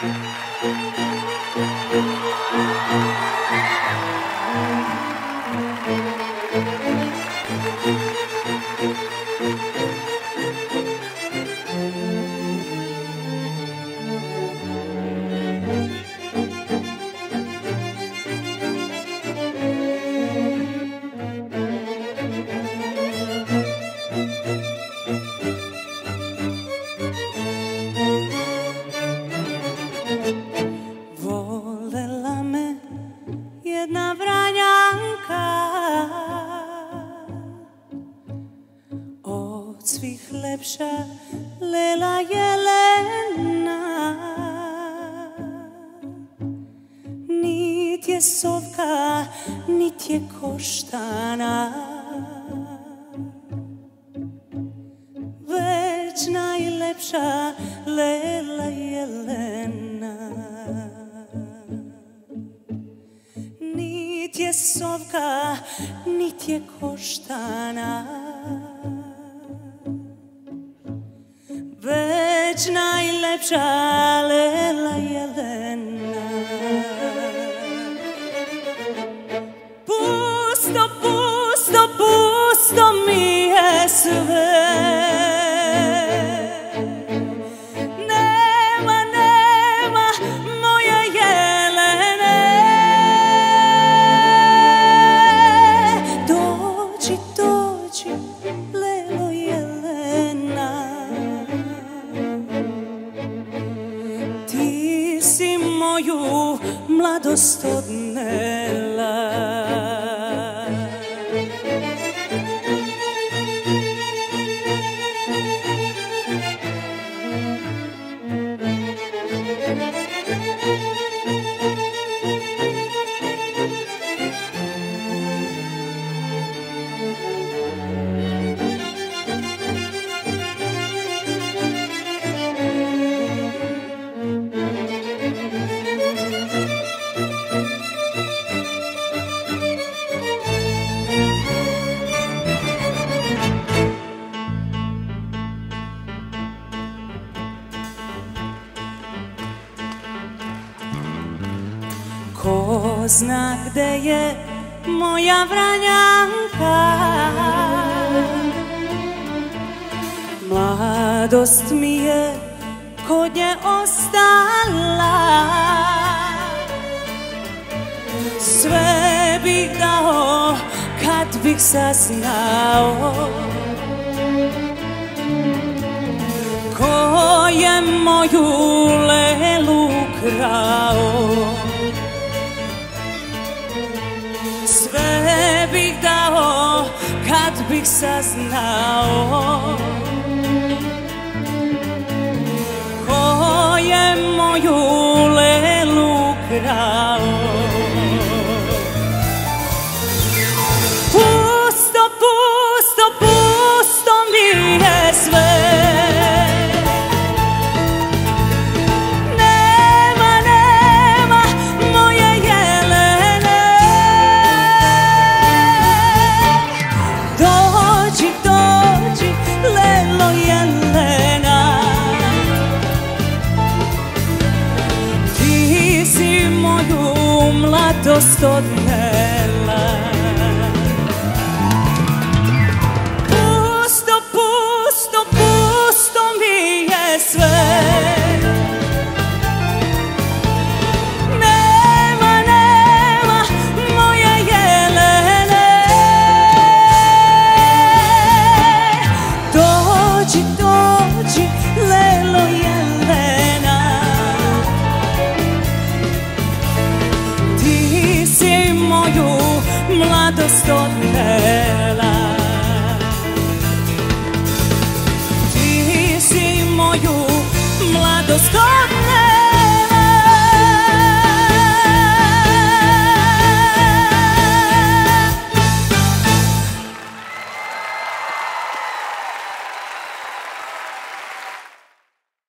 Thank you. stranianka od swych lepsza Lela Jelena. Nit je sovka nit je koštana već najlepša Lela Jelena. niti je sovka, niti je koštana. Već najlepša lela jelen moju mladost odnela. Ko zna gde je moja vranjanka? Mladost mi je kod nje ostala. Sve bih dao kad bih sasnao Ko je moju lelu krao? kad bih saznao. Ko je moju lelu krao? do mladost odnela Ti si moju